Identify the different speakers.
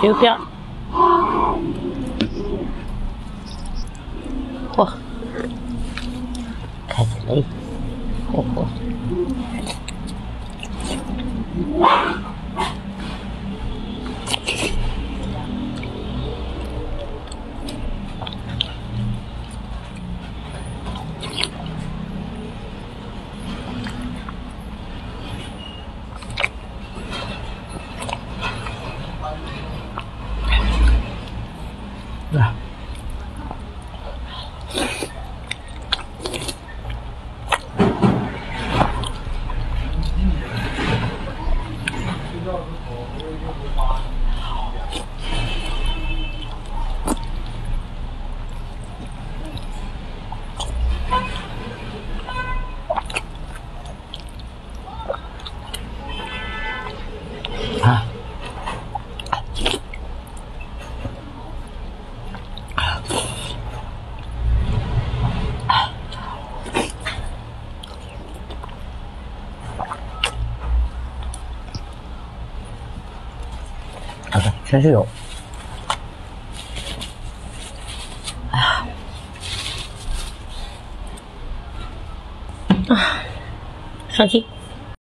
Speaker 1: 右边，嚯，开始累，嚯嚯。啊。全是油。哎呀，啊，上气。